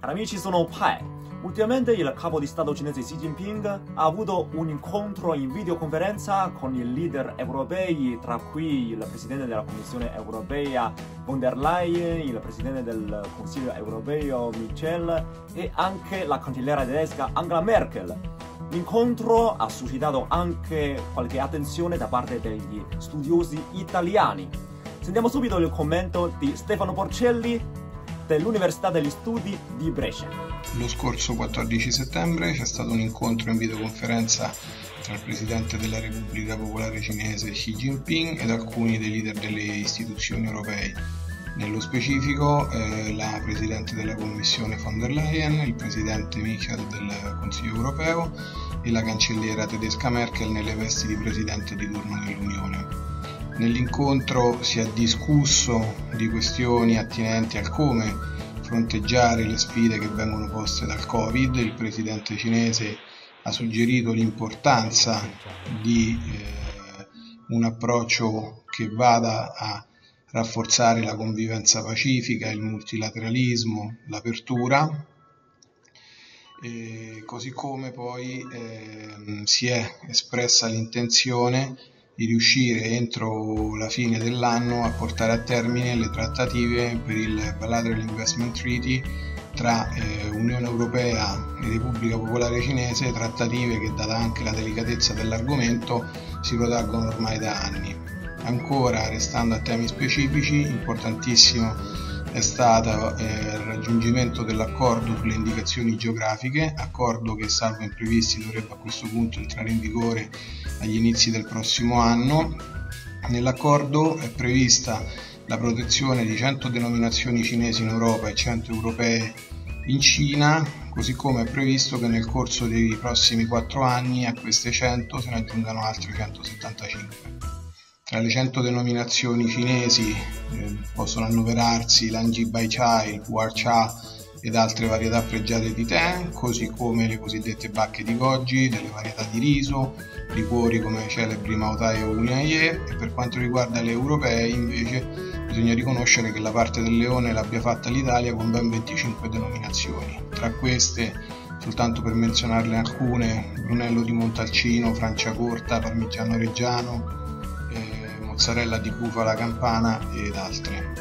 Cari amici, sono Pai. Ultimamente il capo di Stato cinese Xi Jinping ha avuto un incontro in videoconferenza con i leader europei, tra cui il presidente della Commissione europea von der Leyen, il presidente del Consiglio europeo Michel e anche la cancelliera tedesca Angela Merkel. L'incontro ha suscitato anche qualche attenzione da parte degli studiosi italiani. Sentiamo subito il commento di Stefano Porcelli dell'Università degli Studi di Brescia. Lo scorso 14 settembre c'è stato un incontro in videoconferenza tra il Presidente della Repubblica Popolare Cinese Xi Jinping ed alcuni dei leader delle istituzioni europee. Nello specifico eh, la Presidente della Commissione von der Leyen, il Presidente Michel del Consiglio europeo e la Cancelliera tedesca Merkel nelle vesti di Presidente di turno dell'Unione. Nell'incontro si è discusso di questioni attinenti al come fronteggiare le sfide che vengono poste dal Covid. Il presidente cinese ha suggerito l'importanza di eh, un approccio che vada a rafforzare la convivenza pacifica, il multilateralismo, l'apertura, e così come poi eh, si è espressa l'intenzione di riuscire entro la fine dell'anno a portare a termine le trattative per il Bilateral Investment Treaty tra eh, Unione Europea e Repubblica Popolare Cinese, trattative che data anche la delicatezza dell'argomento si protraggono ormai da anni. Ancora restando a temi specifici, importantissimo è stato eh, il raggiungimento dell'accordo sulle indicazioni geografiche, accordo che salvo imprevisti dovrebbe a questo punto entrare in vigore agli inizi del prossimo anno. Nell'accordo è prevista la protezione di 100 denominazioni cinesi in Europa e 100 europee in Cina, così come è previsto che nel corso dei prossimi 4 anni a queste 100 se ne aggiungano altre 175. Tra le 100 denominazioni cinesi eh, possono annoverarsi l'Anji Bai Chai, il Puar Cha ed altre varietà pregiate di tè, così come le cosiddette bacche di goji, delle varietà di riso, liquori come i celebri Maotai o Unyaye e per quanto riguarda le europee invece bisogna riconoscere che la parte del leone l'abbia fatta l'Italia con ben 25 denominazioni. Tra queste, soltanto per menzionarne alcune, Brunello di Montalcino, Francia Corta, Parmigiano Reggiano, mozzarella di bufala campana ed altre.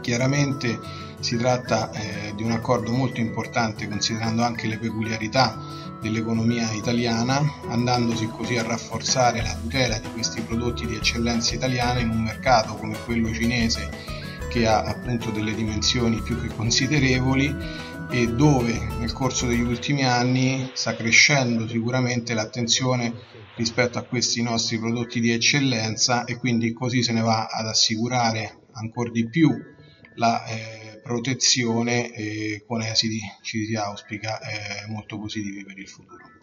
Chiaramente si tratta eh, di un accordo molto importante considerando anche le peculiarità dell'economia italiana, andandosi così a rafforzare la tutela di questi prodotti di eccellenza italiana in un mercato come quello cinese che ha appunto delle dimensioni più che considerevoli e dove nel corso degli ultimi anni sta crescendo sicuramente l'attenzione rispetto a questi nostri prodotti di eccellenza e quindi così se ne va ad assicurare ancora di più la eh, protezione eh, con esiti ci si auspica eh, molto positivi per il futuro.